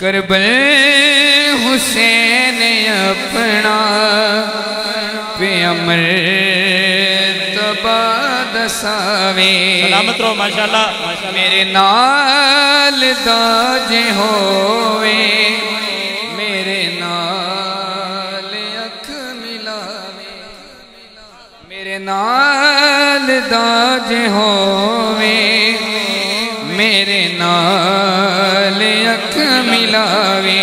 करबल हुसैन अपना। पे अमर तबा दसावे सलामत रहो माशाल्लाह। मेरे नाल दाज होवे। मेरे नाल अख मिलावे। मेरे नाल दाज होवे। मेरे नाल मिलावे।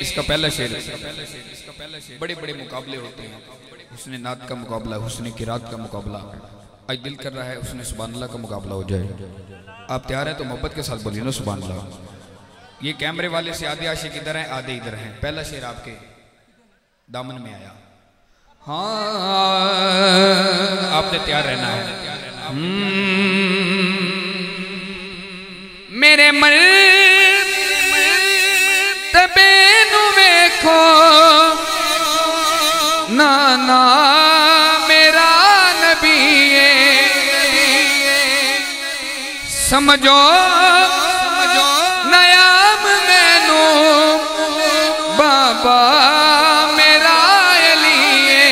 इसका पहला शेर बड़े बड़े मुकाबले होते हैं। उसने नात का मुकाबला हुसने किरात का मुकाबला। आज दिल कर रहा है उसने सुबहानल्लाह का मुकाबला हो जाए। आप तैयार हैं तो मोहब्बत के साथ बोलिए ना सुबहानल्लाह ये कैमरे वाले से आधे आशिक इधर हैं आधे इधर हैं। पहला शेर आपके दामन में आया। हाँ आपने तैयार रहना है। हम्म, मेरे मर तबे नु ना ना मेरा नबी समझो समझो, नयाम मैनू बाबा, मेरा लिए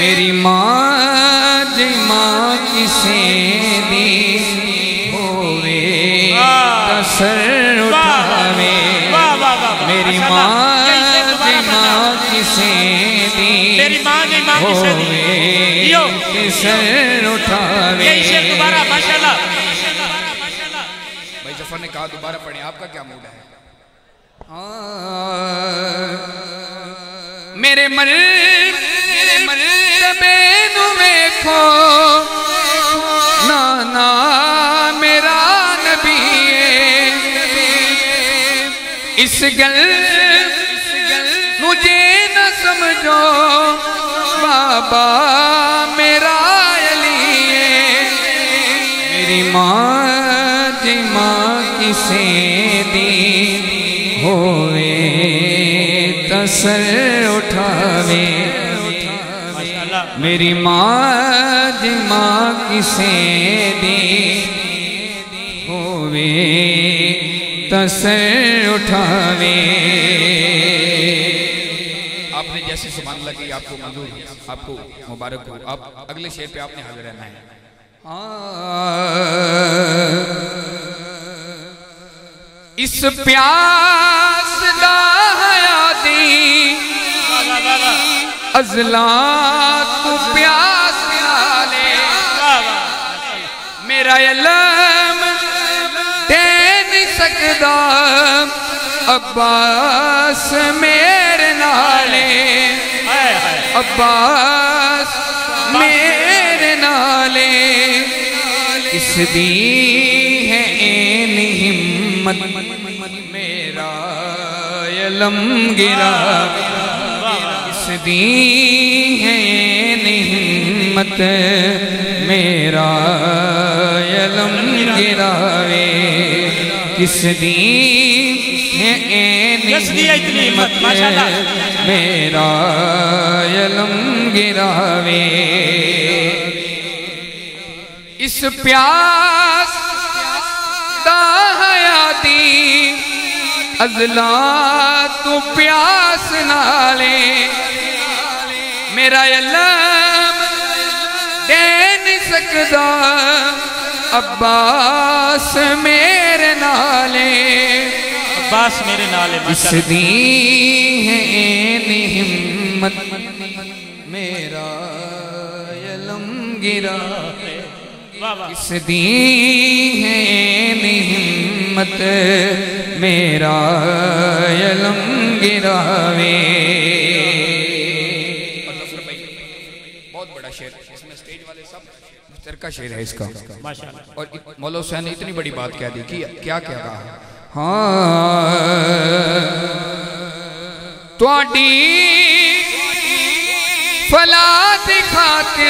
मेरी माँ जी माँ किसे कसर उठावे। वाह वाह वाह मेरी। माँ माँ किसे दी मेरी माँ जी माँ किसे दी किसर उठावे। दोबारा माशाल्लाह। भाई ज़फ़र ने कहा दोबारा पढ़े। आपका क्या मूड है? मेरे मर मेरे मर बेनु वेखो इस गल, मुझे न समझो, बाबा मेरा अली मेरी माँ जी माँ किसे दी होवे तसर उठावे। मेरी माँ जी माँ किसे दी होवे तसर उठावे। आपने जैसे सुबह लगी आपको मंजूर आपको मुबारक हो। आप अगले शेर पे आपने हाजिर रहना है। इस प्यास दा अजला तू प्यास मेरा नहीं सकदा अब्बास मेरे नाले अब्बास मेरे नाले इस दी है एन हिम्मत। मेरा अलम गिरा। इस दी है एन हिम्मत। मेरा अलम गिरावे किस दी है इतनी? माशाल्लाह। मेरा यलम गिरावे इस प्यास दा हयाती अजला तू प्यास नाले मेरा अलम दे नहीं सकदा अब्बास मेरे नाले। अब्बास मेरे नाल इस दी है हिम्मत। मेरा अलम गिरा इस दी है हिम्मत। मेरा अलम गिरावे मुश्तरका शेर है इसका माशाल्लाह और इत- मौला हुसैन ने इतनी बड़ी बात कह दी कि क्या क्या कहा हाँ ਤੁਹਾਡੀ ਫਲਾ ਦਿਖਾਤੇ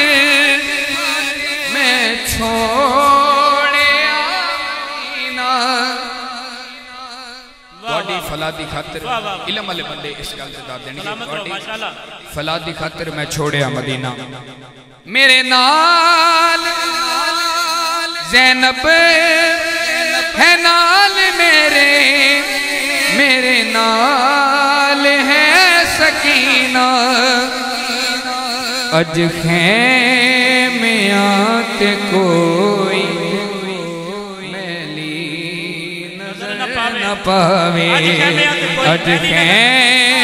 ਮੈਂ ਛੋੜਿਆ ਮਦੀਨਾ ਤੁਹਾਡੀ ਫਲਾ ਦੀ ਖਾਤਰ ਵਾਹ, ਵਾਹ, ਵਾਹ। ਇਲਮ ਵਾਲੇ ਬੰਦੇ ਇਸ ਗੱਲ ਤੇ ਦੱਸ ਦੇਣਗੇ सलामत रहो ਤੁਹਾਡੀ माशाल्लाह फला दी खातिर मैं छोड़िया मदीना मेरे नाल जैनब है नाल मेरे मेरे नाल है सकीना। अज खेमे आत कोई मैली नज़र न पावे। अज खै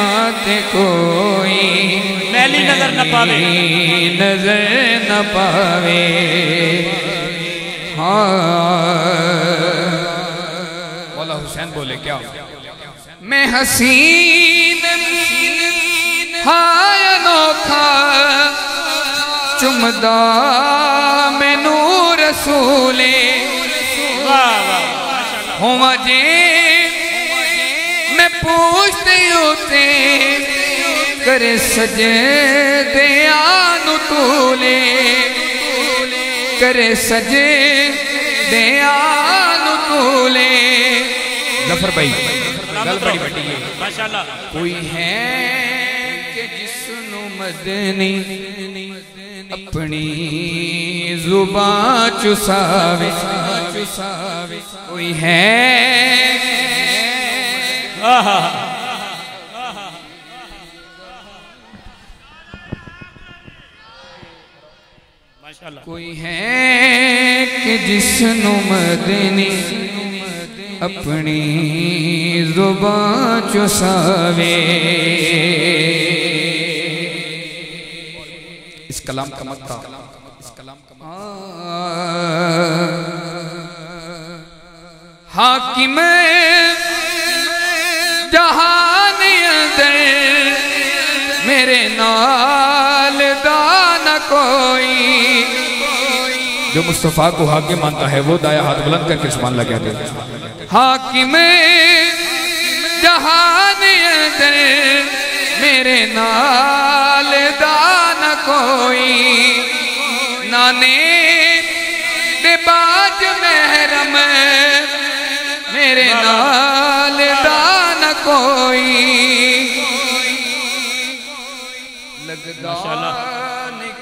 आते कोई मैली नज़र न पावे। नज़र न पावे। हाँ। मौला हुसैन बोले क्या मैं हसीन हाय अनोखा चुमदा मैनू रसूले। वाह वाह माशाल्लाह। जे मैं पूछते उते करे सजे दयानु तूले करे सजे दयानु तूले। ज़फ़र भाई गल बड़ी बड़ी है। माशाल्लाह। कोई है कि जिसनु मदनी अपनी ज़ुबान चुसावे चुसावे? कोई है? आहा। माशाल्लाह। कोई है कि जिसनु मदनी अपनी ज़ुबान चुसावे? इस कलाम का मक्का इस कलाम का हाकिम जहान अंदर मेरे नाल दान कोई जो मुस्तफ़ा को हाकिम मानता है वो दाया हाथ बुलंद करके सुबह लगा दे। हाकिम जहान मेरे नाल दान कोई। नाने बाज महरम मेरे नाल दान कोई। लगदा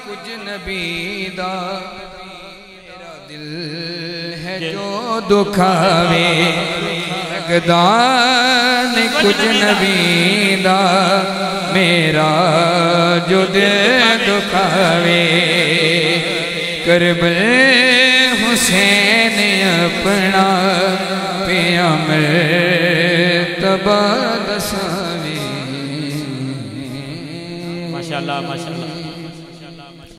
कुछ नबी दा। मेरा दिल है जो दुखावे लगदा नहीं कुछ नबी दा मेरा जो दिल दुखावे। करबल हुसैन अपना प्यामर तबा दसावे। माशाल्लाह माशाल्लाह।